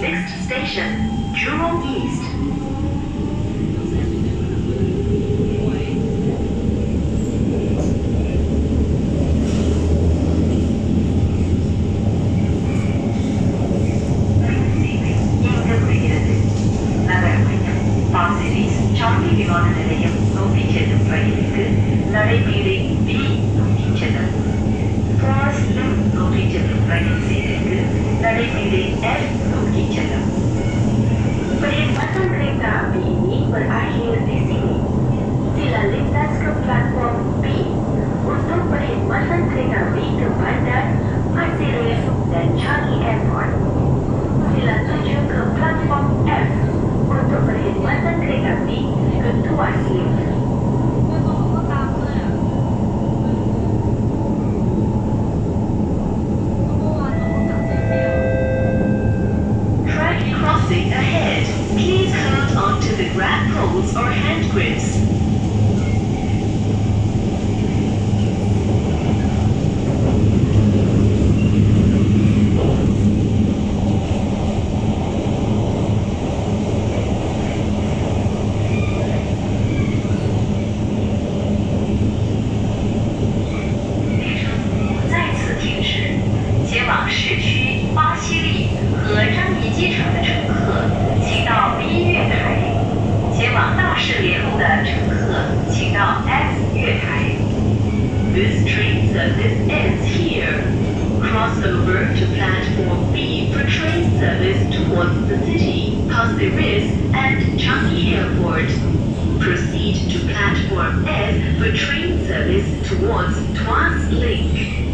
Next station, Jurong East. செல்லும் ரயிலுக்கு நடைமேடை B நோக்கி செல்லும் கிராஸ் எம் நோக்கி செல்லும் ரயில் சேவைக்கு நடைமேடை F நோக்கி செல்லும் Perkhidmatan kereta api ini berakhir di sini. Sila lintas ke platform B untuk perkhidmatan kereta api ke Bandar, Pasir Ris dan Changi Airport. Sila tuju ke platform F untuk perkhidmatan kereta api ke Tuas Lift. 列车再次行驶前往市区巴西利和樟宜机场 This train service ends here. Cross over to platform B for train service towards the city, Pasir Ris, and Changi Airport. Proceed to platform F for train service towards Tuas Link.